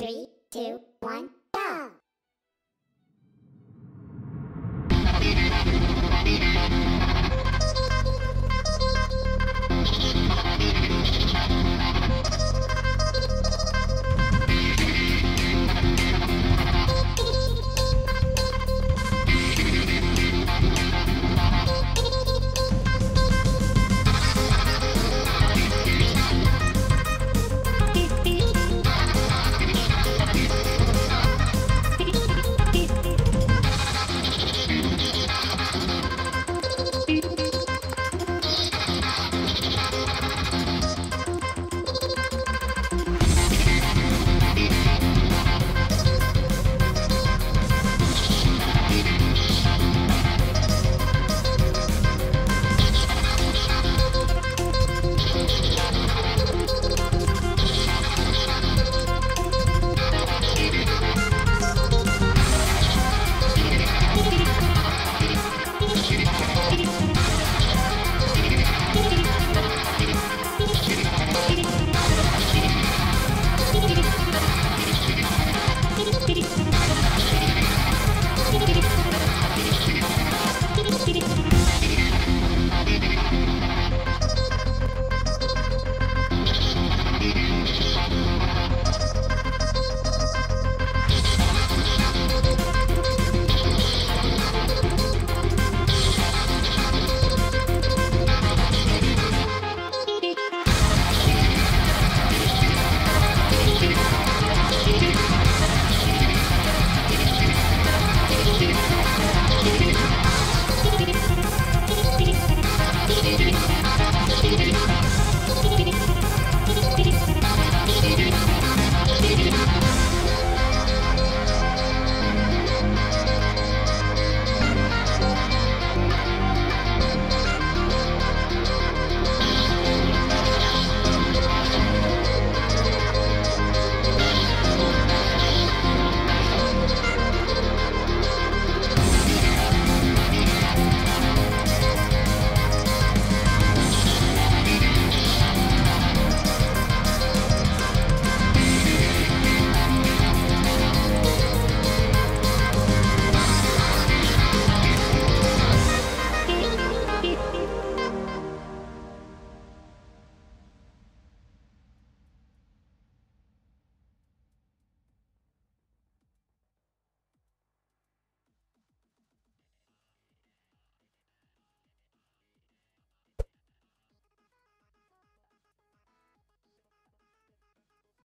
Three, two, one.